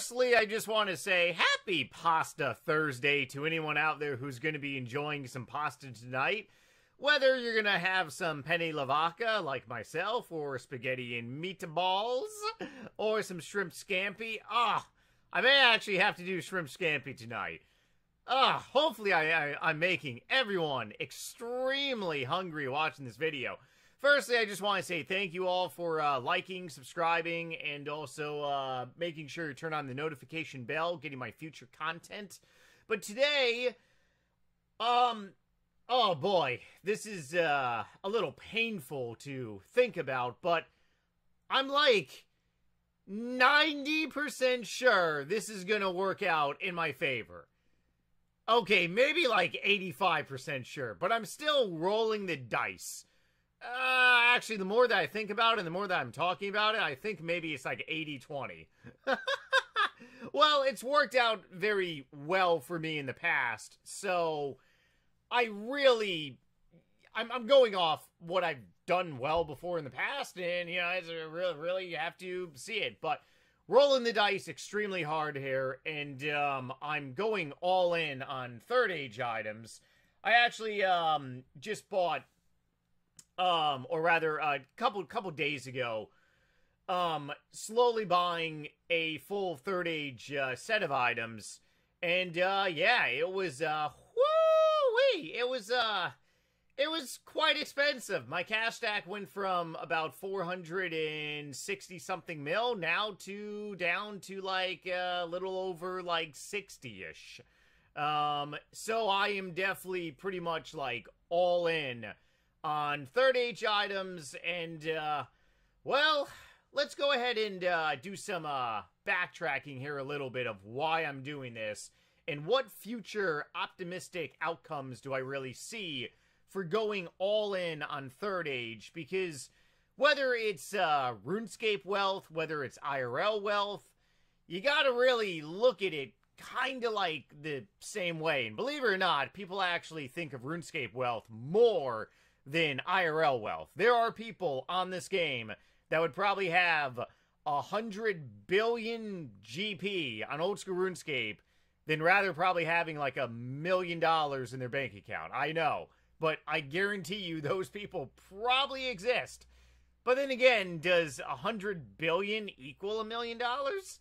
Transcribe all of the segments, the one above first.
firstly, I just want to say happy Pasta Thursday to anyone out there who's going to be enjoying some pasta tonight. Whether you're going to have some penne lavaca like myself, or spaghetti and meatballs, or some shrimp scampi. Ah, oh, I may actually have to do shrimp scampi tonight. Ah, oh, hopefully I, I, I'm making everyone extremely hungry watching this video. Firstly, I just want to say thank you all for uh, liking, subscribing, and also uh, making sure you turn on the notification bell, getting my future content. But today, um, oh boy, this is uh, a little painful to think about, but I'm like 90% sure this is going to work out in my favor. Okay, maybe like 85% sure, but I'm still rolling the dice uh, actually, the more that I think about it and the more that I'm talking about it, I think maybe it's like 80 20. well, it's worked out very well for me in the past, so I really. I'm, I'm going off what I've done well before in the past, and, you know, it's really, really, you have to see it. But rolling the dice extremely hard here, and um, I'm going all in on third age items. I actually um, just bought um, or rather a couple couple days ago, um, slowly buying a full third age uh, set of items, and uh, yeah, it was uh, woo It was uh, it was quite expensive. My cash stack went from about four hundred and sixty something mil now to down to like a little over like sixty ish. Um, so I am definitely pretty much like all in on third age items and uh well let's go ahead and uh do some uh backtracking here a little bit of why I'm doing this and what future optimistic outcomes do I really see for going all in on third age because whether it's uh RuneScape wealth, whether it's IRL wealth, you got to really look at it kind of like the same way. And believe it or not, people actually think of RuneScape wealth more than IRL wealth. There are people on this game that would probably have a hundred billion GP on old school RuneScape than rather probably having like a million dollars in their bank account. I know, but I guarantee you those people probably exist. But then again, does a hundred billion equal a million dollars?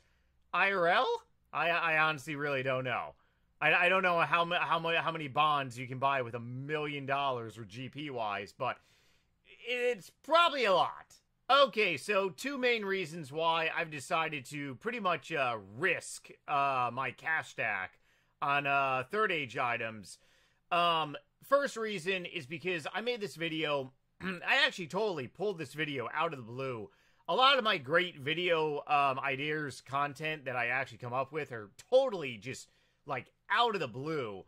IRL? I I honestly really don't know. I, I don't know how how many how many bonds you can buy with a million dollars or GP wise, but it's probably a lot. Okay, so two main reasons why I've decided to pretty much uh, risk uh, my cash stack on uh, third age items. Um, first reason is because I made this video. I actually totally pulled this video out of the blue. A lot of my great video um, ideas, content that I actually come up with are totally just like out of the blue.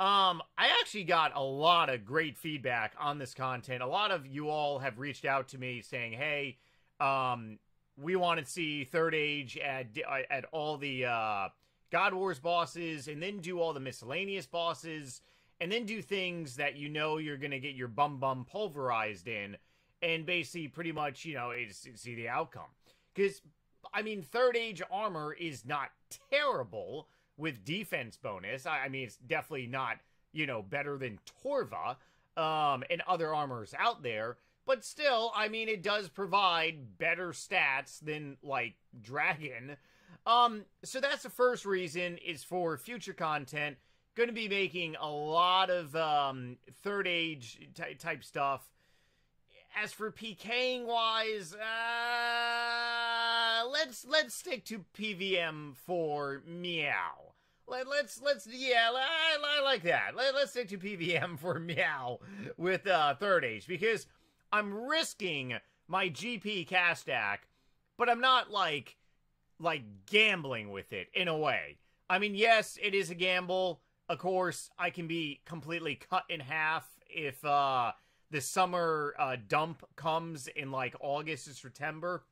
Um, I actually got a lot of great feedback on this content. A lot of you all have reached out to me saying, "Hey, um, we want to see Third Age at at all the uh, God Wars bosses, and then do all the miscellaneous bosses, and then do things that you know you're gonna get your bum bum pulverized in, and basically pretty much you know see the outcome." Because I mean, Third Age armor is not terrible with defense bonus. I, I mean, it's definitely not, you know, better than Torva um, and other armors out there. But still, I mean, it does provide better stats than, like, Dragon. Um, so that's the first reason is for future content. Going to be making a lot of um, third age t- type stuff. As for PKing wise, uh, let's let's stick to PVM for Meow. Let, us let's yeah, I, I like that. Let, us stick to PVM for meow with uh, third age because I'm risking my GP cash stack, but I'm not like like gambling with it in a way. I mean, yes, it is a gamble. Of course, I can be completely cut in half if uh, the summer uh, dump comes in like August or September.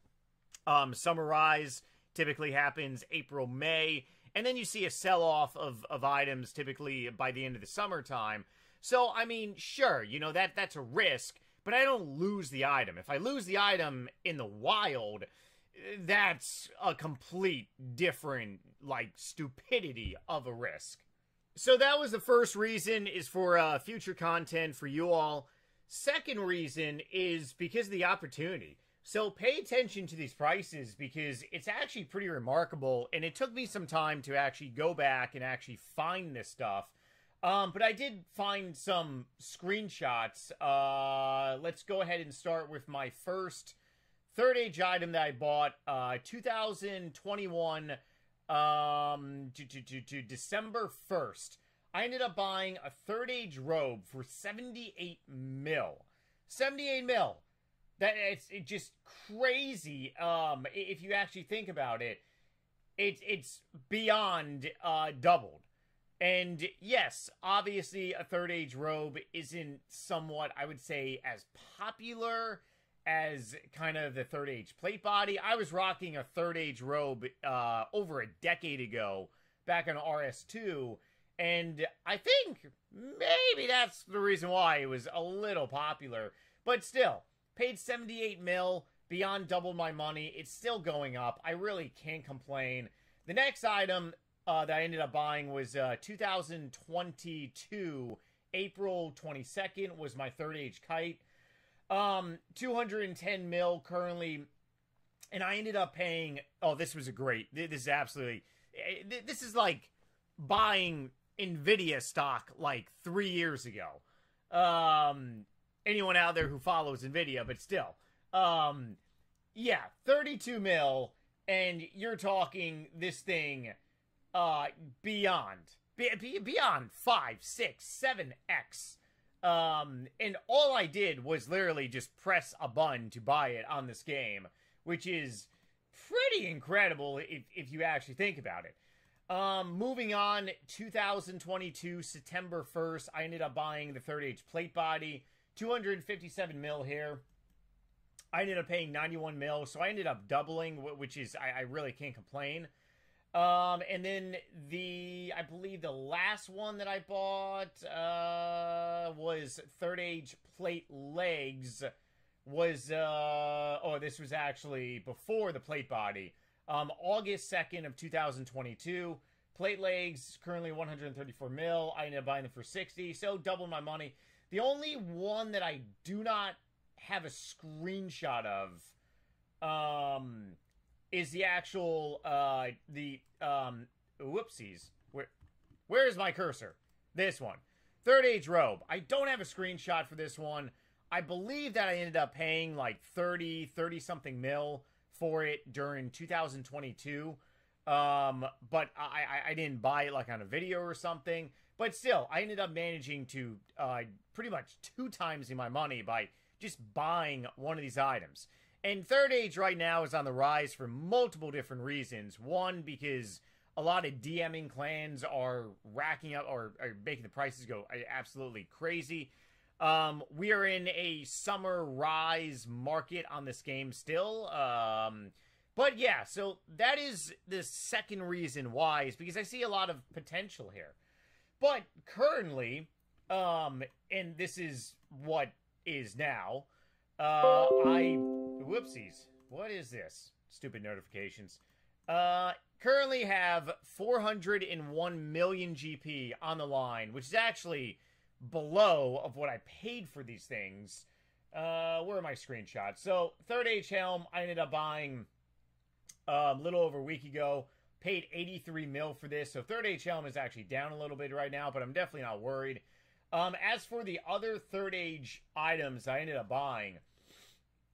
Um, summer rise typically happens April, May and then you see a sell off of, of items typically by the end of the summertime. So, I mean, sure, you know, that that's a risk, but I don't lose the item. If I lose the item in the wild, that's a complete different like stupidity of a risk. So that was the first reason is for uh, future content for you all. Second reason is because of the opportunity. So pay attention to these prices because it's actually pretty remarkable. And it took me some time to actually go back and actually find this stuff. Um, but I did find some screenshots. Uh, let's go ahead and start with my first third age item that I bought. Uh, 2021 um, to, to, to, to December 1st. I ended up buying a third age robe for 78 mil. 78 mil. That it's it just crazy. Um, if you actually think about it, it's it's beyond uh doubled. And yes, obviously a third age robe isn't somewhat, I would say, as popular as kind of the third age plate body. I was rocking a third age robe uh, over a decade ago, back on RS2, and I think maybe that's the reason why it was a little popular. But still, paid 78 mil, beyond double my money. It's still going up. I really can't complain. The next item uh, that I ended up buying was uh, 2022, April 22nd, was my third age kite. Um, 210 mil currently. And I ended up paying. Oh, this was a great. This is absolutely. Eh, this is like buying Nvidia stock like three years ago. Um, anyone out there who follows Nvidia, but still, um, yeah, 32 mil, and you're talking this thing, uh, beyond, be, beyond five, six, seven x. Um, and all I did was literally just press a button to buy it on this game, which is pretty incredible if, if you actually think about it. Um, moving on, 2022, September 1st, I ended up buying the third age plate body, 257 mil here. I ended up paying 91 mil, so I ended up doubling, which is, I, I really can't complain. Um, and then the, I believe the last one that I bought, uh, was third age plate legs, was, uh, oh, this was actually before the plate body. Um, August 2nd of 2022. Plate legs currently 134 mil. I ended up buying them for 60, so double my money. The only one that I do not have a screenshot of um is the actual uh the um whoopsies. Where where is my cursor? This one, Third age robe. I don't have a screenshot for this one. I believe that I ended up paying like 30, 30 something mil for it during 2022. Um, but I, I, didn't buy it like on a video or something. But still, I ended up managing to uh, pretty much two times in my money by just buying one of these items. And Third Age right now is on the rise for multiple different reasons. One, because a lot of DMing clans are racking up or, or making the prices go uh, absolutely crazy. Um, we are in a summer rise market on this game still. Um, but yeah, so that is the second reason why is because I see a lot of potential here. But currently, um, and this is what is now, uh, I, whoopsies, what is this? Stupid notifications. Uh, currently have 401 million GP on the line, which is actually below of what I paid for these things. Uh, where are my screenshots? So, third age helm, I ended up buying a little over a week ago. Paid 83 mil for this. So, third age helm is actually down a little bit right now, but I'm definitely not worried. Um, as for the other third age items I ended up buying,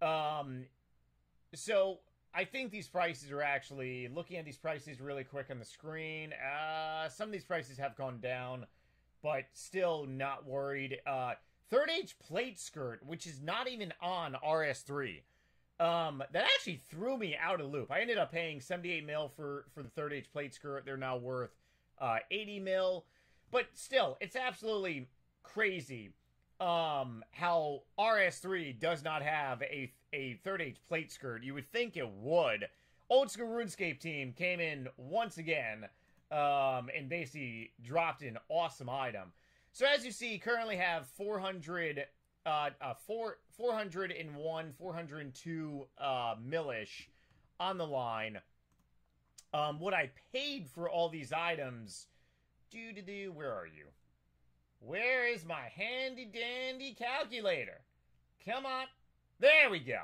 um, so I think these prices are actually looking at these prices really quick on the screen. Uh, some of these prices have gone down but still not worried. Uh, third age plate skirt, which is not even on RS3. Um, that actually threw me out of loop. I ended up paying 78 mil for for the third age plate skirt. They're now worth uh 80 mil, but still, it's absolutely crazy um how RS3 does not have a a third age plate skirt. You would think it would. Old school RuneScape team came in once again um, and basically dropped an awesome item. So as you see, currently have 400, uh, uh, four, 401, 402 uh, millish on the line. Um, what I paid for all these items. Do do do. Where are you? Where is my handy dandy calculator? Come on. There we go.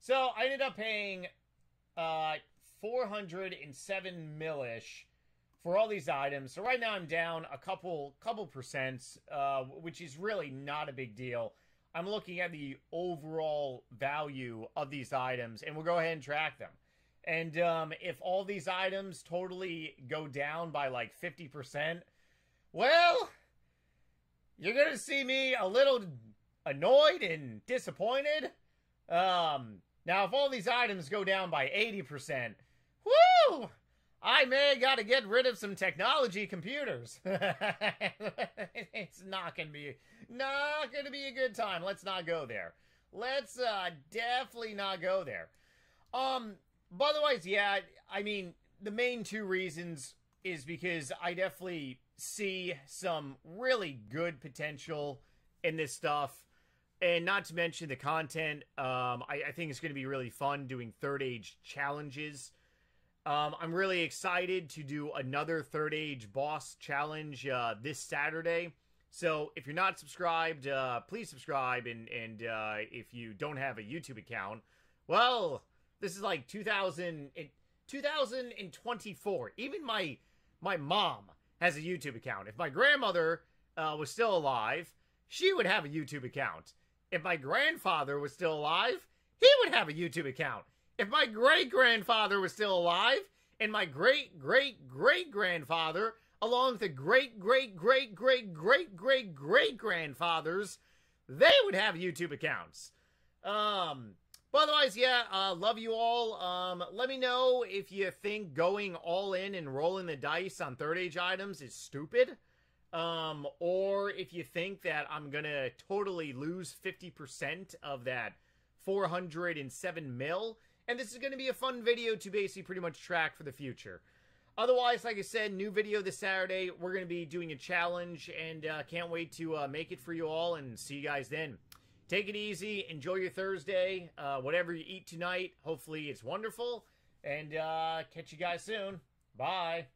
So I ended up paying uh 407 millish for all these items. So right now I'm down a couple couple percents, uh, which is really not a big deal. I'm looking at the overall value of these items, and we'll go ahead and track them. And um, if all these items totally go down by like 50%, well, you're going to see me a little annoyed and disappointed. Um, now, if all these items go down by 80%, whoo! I may got to get rid of some technology computers. it's not going to be not going to be a good time. Let's not go there. Let's uh definitely not go there. Um otherwise, yeah, I mean, the main two reasons is because I definitely see some really good potential in this stuff. And not to mention the content, um, I, I think it's going to be really fun doing third age challenges. Um, I'm really excited to do another Third Age Boss Challenge uh, this Saturday. So if you're not subscribed, uh, please subscribe. And and uh, if you don't have a YouTube account, well, this is like 2000 2024. Even my my mom has a YouTube account. If my grandmother uh, was still alive, she would have a YouTube account. If my grandfather was still alive, he would have a YouTube account. If my great grandfather was still alive, and my great great great grandfather, along with the great great great great great great great grandfathers, they would have YouTube accounts. Um, but otherwise, yeah, uh, love you all. Um, let me know if you think going all in and rolling the dice on third age items is stupid. Um, or if you think that I'm gonna totally lose 50% of that 407 mil and this is going to be a fun video to basically pretty much track for the future. Otherwise, like I said, new video this Saturday. We're going to be doing a challenge, and uh, can't wait to uh, make it for you all and see you guys then. Take it easy. Enjoy your Thursday. Uh, whatever you eat tonight, hopefully it's wonderful. And uh, catch you guys soon. Bye.